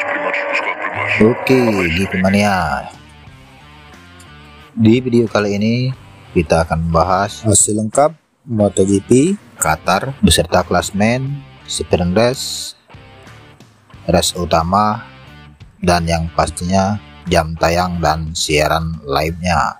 Primeiros. Oke, mania. Di video kali ini kita akan membahas hasil lengkap MotoGP Qatar beserta klasmen, sprint race, race utama, dan yang pastinya jam tayang dan siaran live-nya.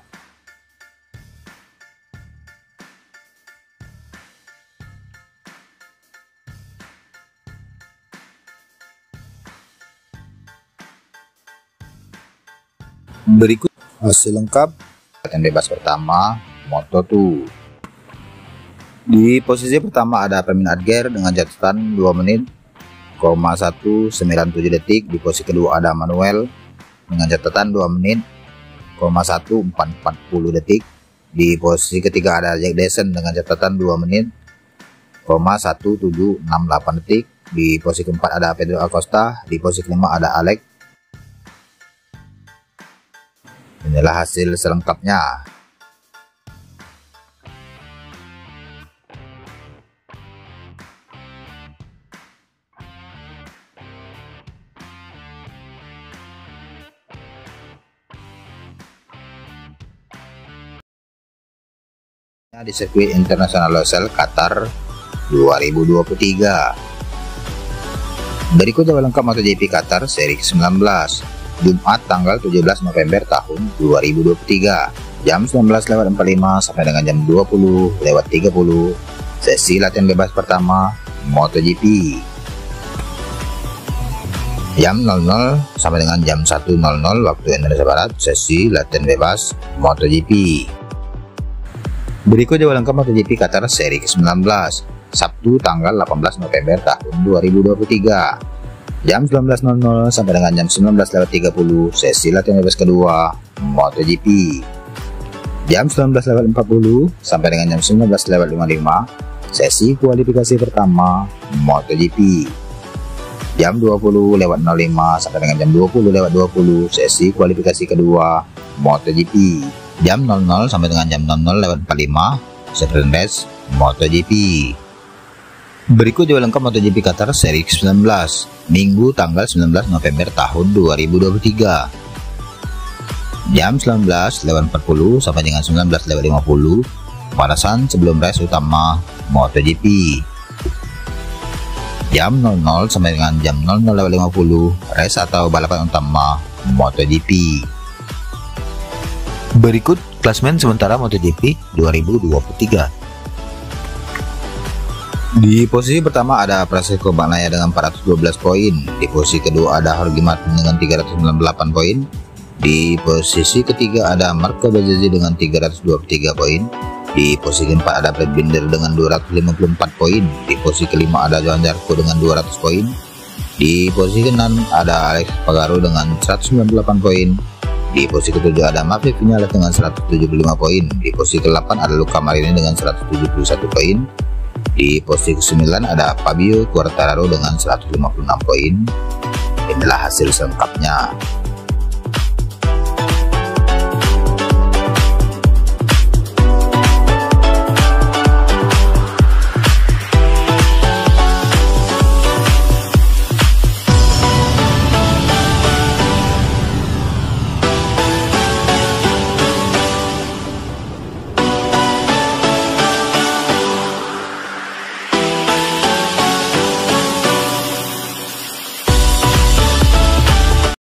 Berikut hasil lengkap yang bebas pertama Moto2. Di posisi pertama ada Pemin Adger dengan catatan 2 menit, 197 detik. Di posisi kedua ada Manuel dengan catatan 2 menit, 140 detik. Di posisi ketiga ada Jack Dyson dengan catatan 2 menit, 1768 detik. Di posisi keempat ada Pedro Acosta, di posisi kelima ada Alex Inilah hasil selengkapnya. di sirkuit internasional Losail Qatar 2023 berikut jadwal lengkap MotoGP Qatar seri ke-19 Jumat tanggal 17 November tahun 2023 jam 19.45 sampai dengan jam 20 lewat 30 sesi latihan bebas pertama MotoGP. Jam 00 sampai dengan jam 1.00 waktu Indonesia Barat sesi latihan bebas MotoGP. Berikut jadwal lengkap MotoGP Qatar seri ke-19 Sabtu tanggal 18 November tahun 2023 jam 19.00 sampai dengan jam 19.30 sesi latihan bebas kedua MotoGP. Jam 19.40 sampai dengan jam 19.55 sesi kualifikasi pertama MotoGP. Jam 20 lewat 05 sampai dengan jam 20 lewat 20 sesi kualifikasi kedua MotoGP. Jam 00 sampai dengan jam 00 lewat 45 sprint race MotoGP. Berikut jadwal lengkap MotoGP Qatar seri 19 Minggu tanggal 19 November tahun 2023 Jam 19 lewat 40 sampai dengan 19 lewat 50 Panasan sebelum race utama MotoGP. Jam 00 sampai dengan jam 00 lewat 50 race atau balapan utama MotoGP. Berikut klasmen sementara MotoGP 2023 di posisi pertama ada Prasetyo Bagnaya dengan 412 poin. Di posisi kedua ada Jorge Martin dengan 398 poin. Di posisi ketiga ada Marco Bezzecchi dengan 323 poin. Di posisi keempat ada Brad Binder dengan 254 poin. Di posisi kelima ada Johan Zarco dengan 200 poin. Di posisi keenam ada Alex Pagaro dengan 198 poin. Di posisi ketujuh ada Maverick Vinales dengan 175 poin. Di posisi ke-8 ada Luca Marini dengan 171 poin. Di posisi ke-9 ada Fabio Quartararo dengan 156 poin. Inilah hasil selengkapnya.